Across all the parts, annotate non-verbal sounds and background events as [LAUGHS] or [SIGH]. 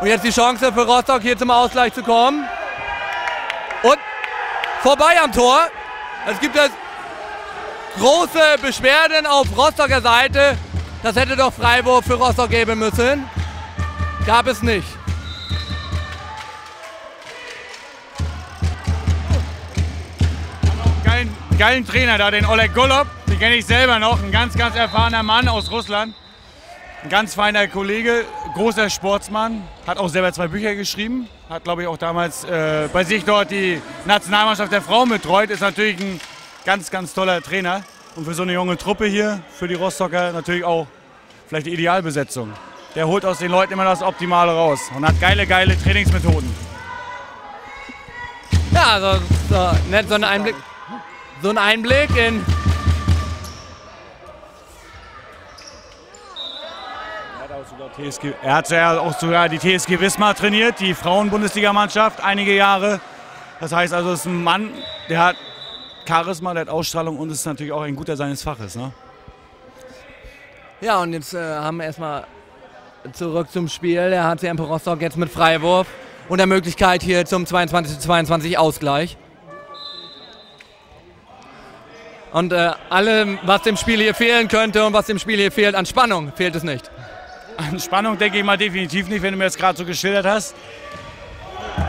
Und jetzt die Chance für Rostock hier zum Ausgleich zu kommen. Und vorbei am Tor. Es gibt jetzt große Beschwerden auf Rostocker Seite. Das hätte doch Freiburg für Rostock geben müssen. Gab es nicht. Geilen, geilen Trainer da, den Oleg Golob. Den kenne ich selber noch. Ein ganz, ganz erfahrener Mann aus Russland. Ein ganz feiner Kollege, großer Sportsmann. Hat auch selber zwei Bücher geschrieben. Hat, glaube ich, auch damals äh, bei sich dort die Nationalmannschaft der Frauen betreut. Ist natürlich ein ganz, ganz toller Trainer. Und für so eine junge Truppe hier, für die Rostocker, natürlich auch vielleicht die Idealbesetzung. Der holt aus den Leuten immer das Optimale raus und hat geile, geile Trainingsmethoden. Ja, also so, nett, so ein Einblick, so ein Einblick in TSG, er hat ja auch sogar die TSG Wismar trainiert, die Frauen-Bundesligamannschaft, einige Jahre. Das heißt also, es ist ein Mann, der hat Charisma, der hat Ausstrahlung und ist natürlich auch ein guter seines Faches. Ne? Ja, und jetzt äh, haben wir erstmal zurück zum Spiel. Der HC Empor Rostock jetzt mit Freiwurf und der Möglichkeit hier zum 22 22 Ausgleich. Und äh, allem, was dem Spiel hier fehlen könnte und was dem Spiel hier fehlt an Spannung, fehlt es nicht. An Spannung denke ich mal definitiv nicht, wenn du mir das gerade so geschildert hast.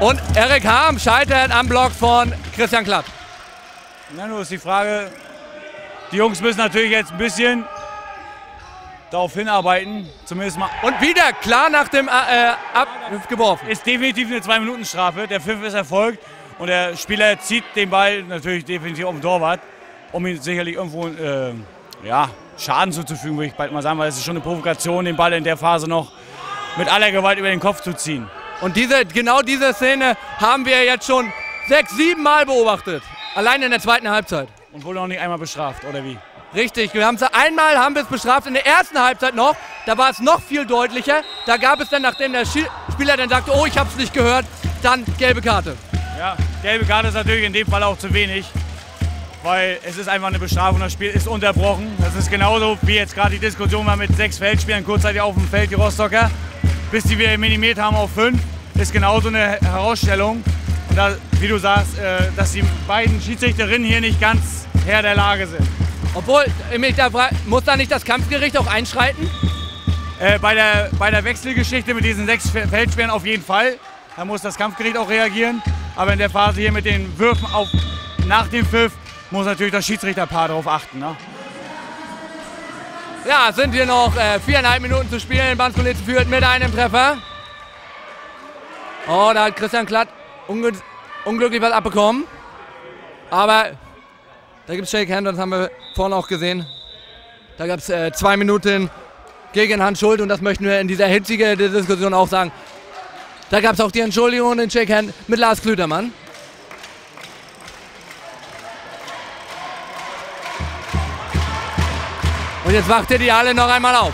Und Erik Harm scheitert am Block von Christian Klatt. Na, nur ist die Frage, die Jungs müssen natürlich jetzt ein bisschen darauf hinarbeiten, zumindest mal. Und wieder klar nach dem äh, Abwurf geworfen. Ist definitiv eine 2-Minuten-Strafe. Der Pfiff ist erfolgt und der Spieler zieht den Ball natürlich definitiv auf den Torwart, um ihn sicherlich irgendwo äh, ja, Schaden zuzufügen, würde ich bald mal sagen, weil es ist schon eine Provokation, den Ball in der Phase noch mit aller Gewalt über den Kopf zu ziehen. Und diese, genau diese Szene haben wir jetzt schon sechs, sieben Mal beobachtet. Allein in der zweiten Halbzeit. Und wurde noch nicht einmal bestraft, oder wie? Richtig, wir haben es einmal haben wir es bestraft in der ersten Halbzeit noch. Da war es noch viel deutlicher. Da gab es dann, nachdem der Spieler dann sagte, oh, ich habe es nicht gehört, dann gelbe Karte. Ja, gelbe Karte ist natürlich in dem Fall auch zu wenig, weil es ist einfach eine Bestrafung. Das Spiel ist unterbrochen. Das ist genauso wie jetzt gerade die Diskussion war mit sechs Feldspielern kurzzeitig auf dem Feld, die Rostocker, bis die wir minimiert haben auf fünf. Ist genauso eine Herausstellung. Und da, wie du sagst, äh, dass die beiden Schiedsrichterinnen hier nicht ganz Herr der Lage sind. Obwohl, da muss da nicht das Kampfgericht auch einschreiten? Äh, bei, der, bei der Wechselgeschichte mit diesen sechs Feldsperren auf jeden Fall. Da muss das Kampfgericht auch reagieren. Aber in der Phase hier mit den Würfen auf, nach dem Pfiff muss natürlich das Schiedsrichterpaar darauf achten. Ne? Ja, es sind hier noch äh, viereinhalb Minuten zu spielen. Banskolic führt mit einem Treffer. Oh, da hat Christian Klatt unglücklich was abbekommen. Aber da gibt es Shake Hand, das haben wir vorhin auch gesehen. Da gab es äh, zwei Minuten gegen Hand Schuld und das möchten wir in dieser hitzigen Diskussion auch sagen. Da gab es auch die Entschuldigung und den Shake Hand mit Lars Klütermann. Und jetzt wacht ihr die alle noch einmal auf.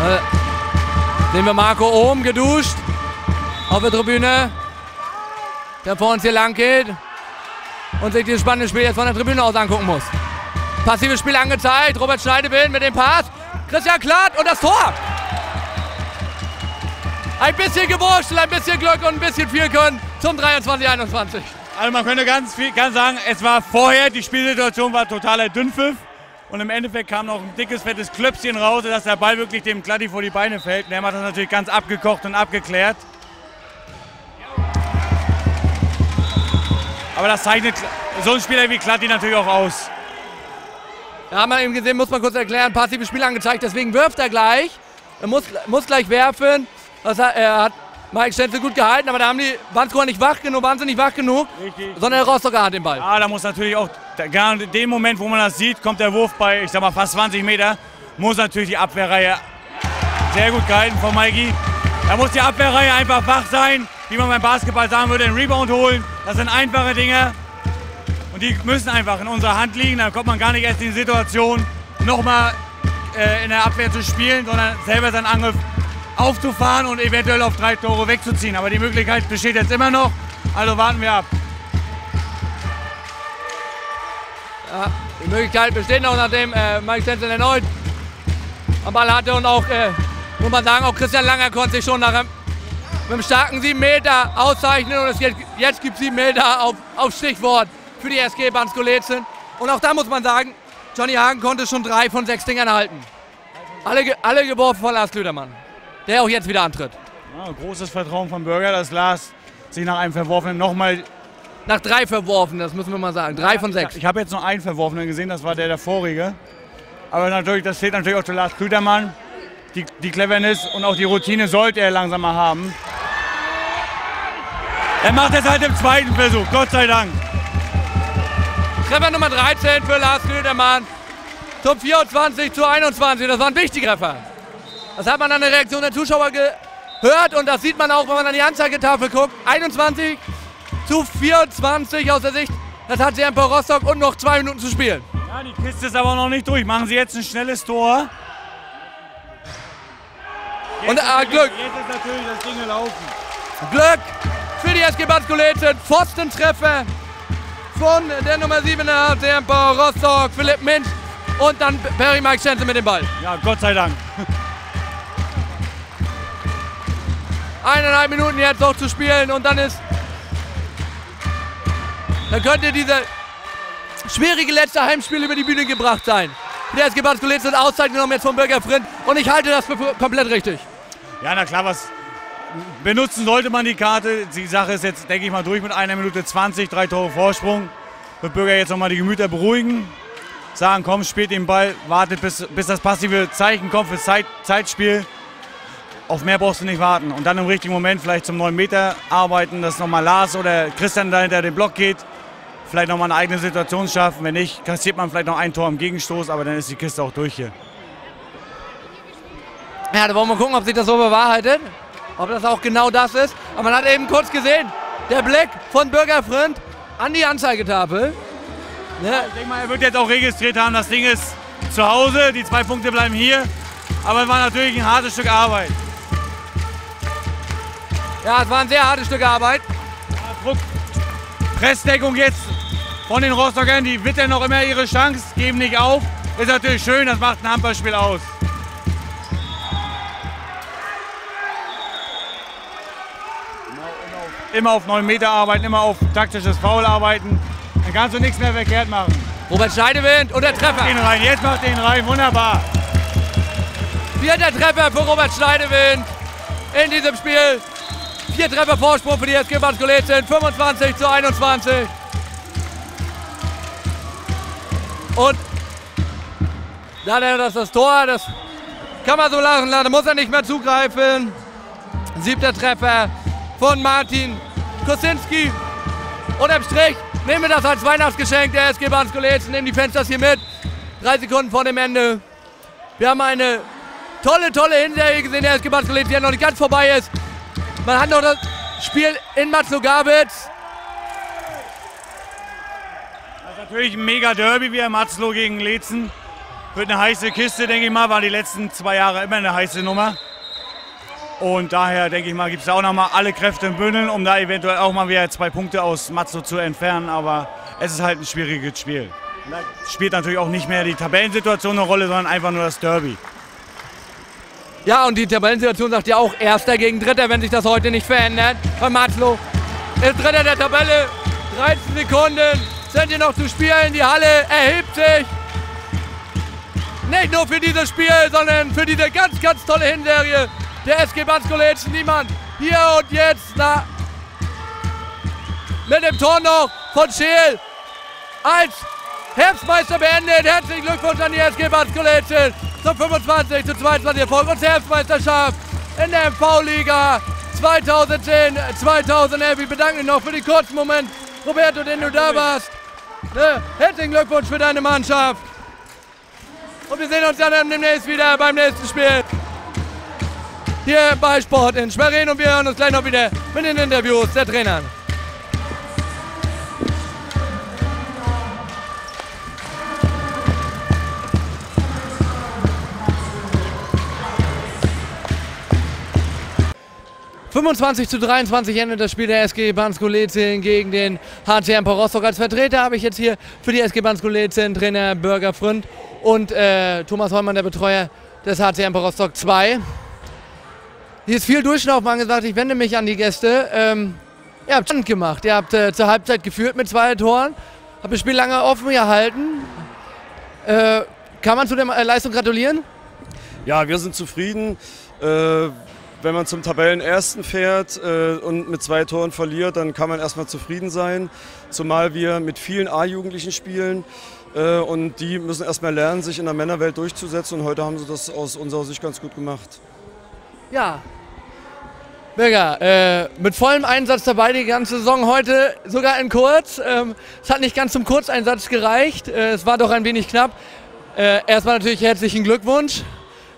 Äh, Sehen wir Marco Ohm geduscht auf der Tribüne, der vor uns hier lang geht und sich dieses spannende Spiel jetzt von der Tribüne aus angucken muss. Passives Spiel angezeigt, Robert Schneidewind mit dem Pass, Christian Klatt und das Tor. Ein bisschen gewurschtelt, ein bisschen Glück und ein bisschen viel können zum 23-21. Also man könnte ganz viel ganz sagen, es war vorher, die Spielsituation war totaler Dünnpfiff. Und im Endeffekt kam noch ein dickes, fettes Klöpschen raus, dass der Ball wirklich dem Klatti vor die Beine fällt. Und der hat das natürlich ganz abgekocht und abgeklärt. Aber das zeichnet so ein Spieler wie Klatti natürlich auch aus. Da haben wir eben gesehen, muss man kurz erklären, passives Spiel angezeigt, deswegen wirft er gleich. Er muss, muss gleich werfen. Das hat, er hat Mike Stenzel gut gehalten, aber da haben die Bandscore nicht wach genug, waren sie nicht wach genug, Richtig. sondern der Rostocker hat den Ball. Ja, da muss natürlich auch, gerade in dem Moment, wo man das sieht, kommt der Wurf bei, ich sag mal, fast 20 Meter, muss natürlich die Abwehrreihe sehr gut gehalten von Mikey. Da muss die Abwehrreihe einfach wach sein, wie man beim Basketball sagen würde, einen Rebound holen. Das sind einfache Dinge und die müssen einfach in unserer Hand liegen. Da kommt man gar nicht erst in die Situation, nochmal äh, in der Abwehr zu spielen, sondern selber seinen Angriff aufzufahren und eventuell auf drei Tore wegzuziehen. Aber die Möglichkeit besteht jetzt immer noch. Also warten wir ab. Ja, die Möglichkeit besteht noch, nachdem äh, Mike Stenzel erneut am Ball hatte und auch, äh, muss man sagen, auch Christian Langer konnte sich schon nach einem, mit einem starken 7 Meter auszeichnen und es jetzt, jetzt gibt es 7 Meter auf, auf Stichwort für die SG Banskolezen. Und auch da muss man sagen, Johnny Hagen konnte schon drei von sechs Dingern halten. Alle, alle geworfen von Lars Klüdermann, der auch jetzt wieder antritt. Ja, großes Vertrauen von Bürger, dass Lars sich nach einem Verworfenen nochmal nach drei verworfen, das müssen wir mal sagen. Drei von sechs. Ich habe jetzt noch einen verworfenen gesehen, das war der der vorige. Aber natürlich, das zählt natürlich auch zu Lars Klütermann. Die, die Cleverness und auch die Routine sollte er langsam mal haben. Er macht es halt im zweiten Versuch, Gott sei Dank. Treffer Nummer 13 für Lars Klütermann. Zum 24 zu 21. Das war ein wichtiger Treffer. Das hat man an der Reaktion der Zuschauer gehört und das sieht man auch, wenn man an die Anzeigetafel guckt. 21 zu 24 aus der Sicht. Das hat sie Empor Rostock und noch zwei Minuten zu spielen. Ja, die Kiste ist aber noch nicht durch. Machen sie jetzt ein schnelles Tor. Jetzt und äh, Glück. Jetzt ist natürlich das Ding gelaufen. Glück für die SG Bad. Pfostentreffer von der Nummer 7 der HC Rostock, Philipp Minch. Und dann Perry Mike Schenze mit dem Ball. Ja, Gott sei Dank. Eineinhalb Minuten jetzt noch zu spielen und dann ist dann könnte dieser schwierige letzte Heimspiel über die Bühne gebracht sein. Der ist Baskuletz und Auszeit genommen jetzt vom Bürger Frind und ich halte das für komplett richtig. Ja, na klar, was benutzen sollte man die Karte. Die Sache ist jetzt, denke ich mal, durch mit einer Minute 20, drei Tore Vorsprung. Wird Bürger jetzt nochmal die Gemüter beruhigen. Sagen, komm, spielt den Ball, wartet bis, bis das passive Zeichen kommt für Zeit, Zeitspiel. Auf mehr brauchst du nicht warten. Und dann im richtigen Moment vielleicht zum 9 Meter arbeiten, dass nochmal Lars oder Christian dahinter den Block geht vielleicht nochmal eine eigene Situation schaffen. Wenn nicht, kassiert man vielleicht noch ein Tor im Gegenstoß, aber dann ist die Kiste auch durch hier. Ja, da wollen wir gucken, ob sich das so bewahrheitet. Ob das auch genau das ist. Aber man hat eben kurz gesehen, der Blick von Bürgerfriend an die Anzeigetafel. Ja. Ich denke mal, er wird jetzt auch registriert haben, das Ding ist zu Hause, die zwei Punkte bleiben hier. Aber es war natürlich ein hartes Stück Arbeit. Ja, es war ein sehr hartes Stück Arbeit. Ja, Druck, Pressdeckung jetzt von den Rostockern, die wittern noch immer ihre Chance, geben nicht auf. Ist natürlich schön, das macht ein Handballspiel aus. Immer auf 9 Meter arbeiten, immer auf taktisches Foul arbeiten. Dann kannst du nichts mehr verkehrt machen. Robert Scheidewind und der Treffer. Den rein, jetzt macht den rein, wunderbar. Vierter Treffer für Robert Scheidewind in diesem Spiel. Vier Treffer Vorsprung für die SG Bad 25 zu 21. Und dann ist das das Tor, das kann man so lachen, da muss er nicht mehr zugreifen. Siebter Treffer von Martin Kosinski. Unterm Strich nehmen wir das als Weihnachtsgeschenk der SG Banskoletz, nehmen die Fenster hier mit. Drei Sekunden vor dem Ende. Wir haben eine tolle, tolle Hinserie gesehen, der SG Banskoletz, die ja noch nicht ganz vorbei ist. Man hat noch das Spiel in Matzlo-Gabitz. Das ist natürlich ein mega Derby wie Matzlo gegen Lezen. Wird eine heiße Kiste, denke ich mal. War die letzten zwei Jahre immer eine heiße Nummer. Und daher, denke ich mal, gibt es auch noch mal alle Kräfte im Bündeln, um da eventuell auch mal wieder zwei Punkte aus Matzlo zu entfernen. Aber es ist halt ein schwieriges Spiel. Da spielt natürlich auch nicht mehr die Tabellensituation eine Rolle, sondern einfach nur das Derby. Ja, und die Tabellensituation sagt ja auch Erster gegen Dritter, wenn sich das heute nicht verändert. Bei Matzlo ist Dritter der Tabelle. 13 Sekunden sind hier noch zu spielen. Die Halle erhebt sich. Nicht nur für dieses Spiel, sondern für diese ganz, ganz tolle Hinserie der SG Banskoletsch. Niemand hier und jetzt na, mit dem Tor noch von Scheel als Herbstmeister beendet. Herzlichen Glückwunsch an die SG Banskoletsch zum 25 zu 22 Erfolg und Herbstmeisterschaft in der MV-Liga 2010, 2011. Wir bedanken uns noch für den kurzen Moment, Roberto, den du da warst. Ne? Herzlichen Glückwunsch für deine Mannschaft. Und wir sehen uns dann demnächst wieder beim nächsten Spiel. Hier bei Sport in Schwerin und wir hören uns gleich noch wieder mit den Interviews der Trainer. 25 zu 23 endet das Spiel der SG Bansko-Lezin gegen den HC Empor Rostock. Als Vertreter habe ich jetzt hier für die SG Bansko-Lezin Trainer Bürger Fründ und äh, Thomas Heumann, der Betreuer des HC Empor Rostock 2. Hier ist viel Durchlaufen angesagt. Ich wende mich an die Gäste. Ähm, ihr habt Stand gemacht. Ihr habt äh, zur Halbzeit geführt mit zwei Toren. Habt das Spiel lange offen gehalten. Äh, kann man zu der äh, Leistung gratulieren? Ja, wir sind zufrieden. Wenn man zum Tabellenersten fährt äh, und mit zwei Toren verliert, dann kann man erstmal zufrieden sein. Zumal wir mit vielen A-Jugendlichen spielen äh, und die müssen erstmal lernen, sich in der Männerwelt durchzusetzen. Und heute haben sie das aus unserer Sicht ganz gut gemacht. Ja. Bürger, äh, mit vollem Einsatz dabei die ganze Saison heute, sogar in kurz. Ähm, es hat nicht ganz zum Kurzeinsatz gereicht. Äh, es war doch ein wenig knapp. Äh, erstmal natürlich herzlichen Glückwunsch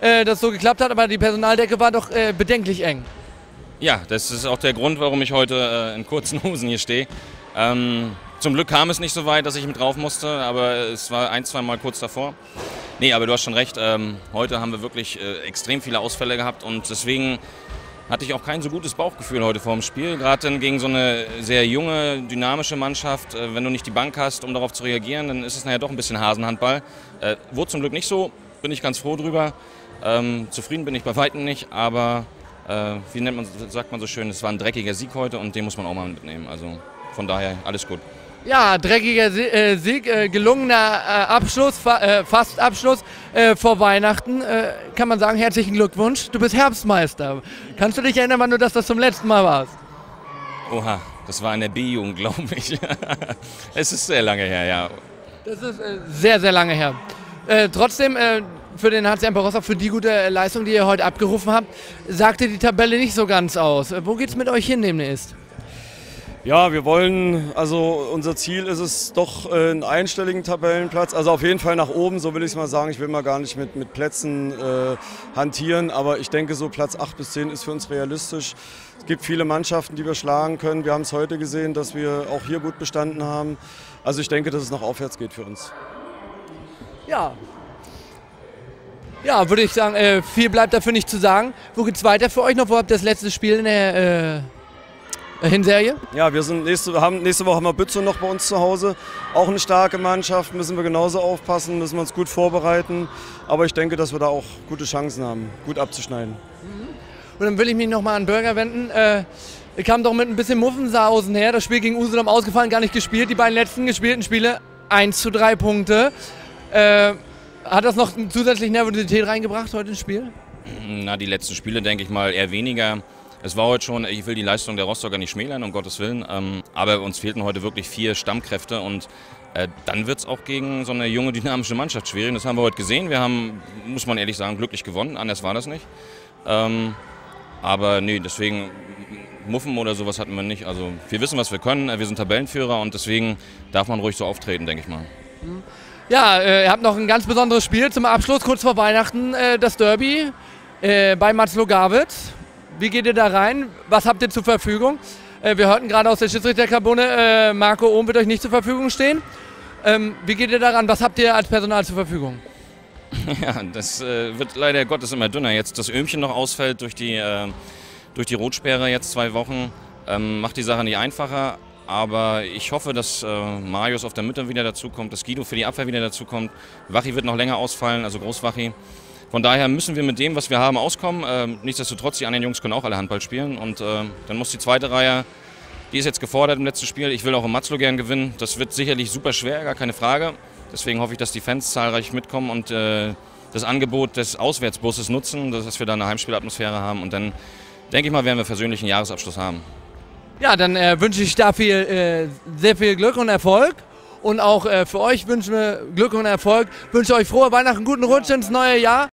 äh, dass so geklappt hat, aber die Personaldecke war doch äh, bedenklich eng. Ja, das ist auch der Grund, warum ich heute äh, in kurzen [LAUGHS] Hosen hier stehe. Ähm, zum Glück kam es nicht so weit, dass ich mit drauf musste, aber es war ein, zwei Mal kurz davor. Nee, aber du hast schon recht, ähm, heute haben wir wirklich äh, extrem viele Ausfälle gehabt und deswegen hatte ich auch kein so gutes Bauchgefühl heute vor dem Spiel. Gerade dann gegen so eine sehr junge, dynamische Mannschaft. Äh, wenn du nicht die Bank hast, um darauf zu reagieren, dann ist es nachher doch ein bisschen Hasenhandball. Äh, wurde zum Glück nicht so, bin ich ganz froh drüber. Ähm, zufrieden bin ich bei Weitem nicht, aber äh, wie nennt man, sagt man so schön, es war ein dreckiger Sieg heute und den muss man auch mal mitnehmen. Also von daher alles gut. Ja, dreckiger äh, Sieg, äh, gelungener äh, Abschluss, fa äh, fast Abschluss äh, vor Weihnachten. kann man sagen, herzlichen Glückwunsch. Du bist Herbstmeister. Kannst du dich erinnern, wann du das, das zum letzten Mal warst? Oha, das war in der B-Jugend, [LAUGHS] glaube ich. es ist sehr lange her, ja. Das ist sehr, sehr lange her. trotzdem, für den HC Rostock für die gute Leistung, die ihr heute abgerufen habt, sagte die Tabelle nicht so ganz aus. Wo geht es mit euch hin demnächst? Ja, wir wollen, also unser Ziel ist es doch äh, einen einstelligen Tabellenplatz, also auf jeden Fall nach oben, so will ich es mal sagen. Ich will mal gar nicht mit, mit Plätzen äh, hantieren, aber ich denke so Platz 8 bis 10 ist für uns realistisch. Es gibt viele Mannschaften, die wir schlagen können. Wir haben es heute gesehen, dass wir auch hier gut bestanden haben. Also ich denke, dass es noch aufwärts geht für uns. Ja, ja, würde ich sagen, äh, viel bleibt dafür nicht zu sagen. Wo geht's weiter für euch noch? Wo habt ihr das letzte Spiel in der äh, Hinserie? Ja, wir sind nächste, haben, nächste Woche haben wir Bützow noch bei uns zu Hause. Auch eine starke Mannschaft, müssen wir genauso aufpassen, müssen wir uns gut vorbereiten. Aber ich denke, dass wir da auch gute Chancen haben, gut abzuschneiden. Mhm. Und dann will ich mich nochmal an Bürger wenden. Äh, ich kam doch mit ein bisschen Muffensausen her. Das Spiel gegen Usedom ausgefallen, gar nicht gespielt. Die beiden letzten gespielten Spiele 1 zu 3 Punkte. Äh, hat das noch zusätzlich Nervosität reingebracht heute ins Spiel? Na, die letzten Spiele denke ich mal eher weniger. Es war heute schon, ich will die Leistung der Rostocker nicht schmälern, um Gottes Willen. Ähm, aber uns fehlten heute wirklich vier Stammkräfte und äh, dann wird es auch gegen so eine junge, dynamische Mannschaft schwierig. Das haben wir heute gesehen. Wir haben, muss man ehrlich sagen, glücklich gewonnen. Anders war das nicht. Ähm, aber nee, deswegen Muffen oder sowas hatten wir nicht. Also wir wissen, was wir können. Wir sind Tabellenführer und deswegen darf man ruhig so auftreten, denke ich mal. Mhm. Ja, äh, ihr habt noch ein ganz besonderes Spiel zum Abschluss, kurz vor Weihnachten, äh, das Derby äh, bei Matzlo Gawitz. Wie geht ihr da rein? Was habt ihr zur Verfügung? Äh, wir hörten gerade aus der Schiedsrichterkabine, äh, Marco Ohm wird euch nicht zur Verfügung stehen. Ähm, wie geht ihr daran? Was habt ihr als Personal zur Verfügung? [LAUGHS] Ja, das äh, wird leider Gottes immer dünner. Jetzt das Öhmchen noch ausfällt durch die, durch die Rotsperre jetzt zwei Wochen, ähm, macht die Sache nicht einfacher. Aber ich hoffe, dass äh, Marius auf der Mitte wieder dazukommt, dass Guido für die Abwehr wieder dazukommt. Wachi wird noch länger ausfallen, also Großwachi. Von daher müssen wir mit dem, was wir haben, auskommen. Ähm, nichtsdestotrotz, die anderen Jungs können auch alle Handball spielen. Und äh, dann muss die zweite Reihe, die ist jetzt gefordert im letzten Spiel. Ich will auch im Matzlo gern gewinnen. Das wird sicherlich super schwer, gar keine Frage. Deswegen hoffe ich, dass die Fans zahlreich mitkommen und äh, das Angebot des Auswärtsbusses nutzen, dass wir da eine Heimspielatmosphäre haben. Und dann denke ich mal, werden wir persönlich einen Jahresabschluss haben. Ja, dann äh, wünsche ich dafür äh, sehr viel Glück und Erfolg. Und auch äh, für euch wünschen wir Glück und Erfolg. Wünsche euch frohe Weihnachten, guten Rutsch ins neue Jahr.